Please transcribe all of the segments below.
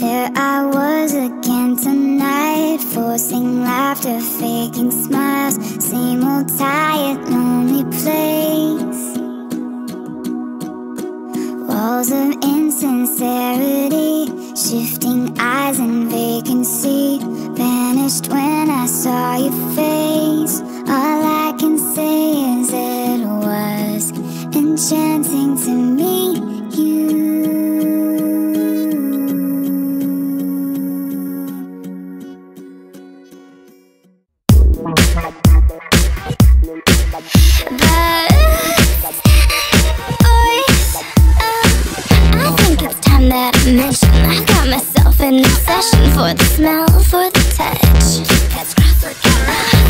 There I was again tonight, forcing laughter, faking smiles, same old tired, lonely place. Walls of insincerity, shifting eyes and vacancy vanished when I saw your face. For the smell, for the touch.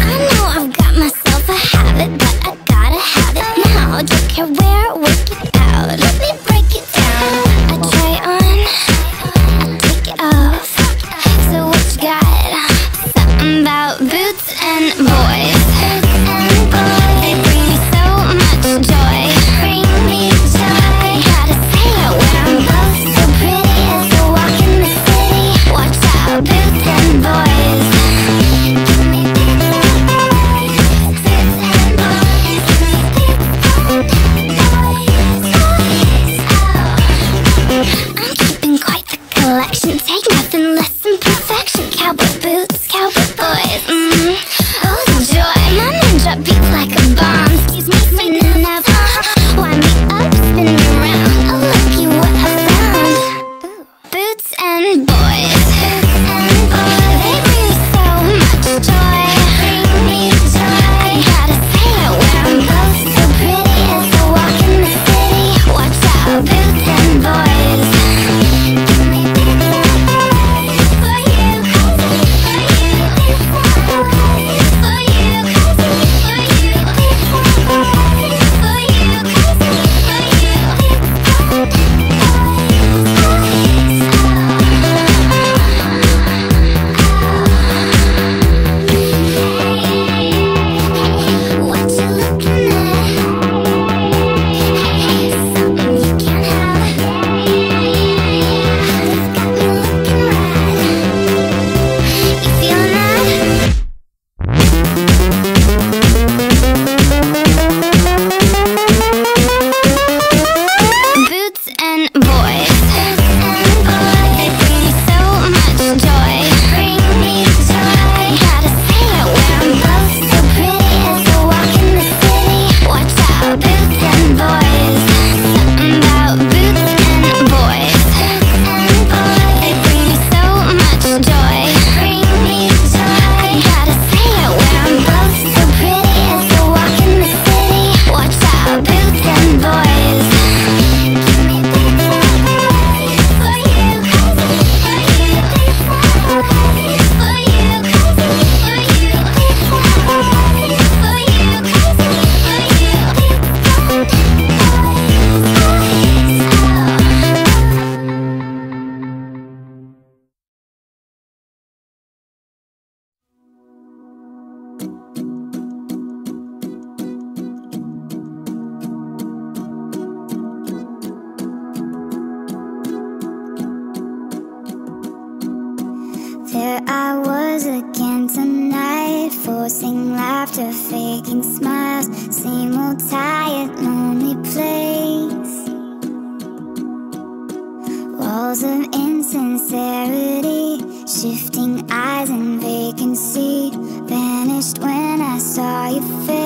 I know I've got myself a habit But I gotta have it now. Don't care where, with, out, Let me break it down. I try on, I take it off. So what you got? Something about boots and boys. There I was again tonight, forcing laughter, faking smiles, same old tired, lonely place. Walls of insincerity, shifting eyes and vacancy, vanished when I saw your face.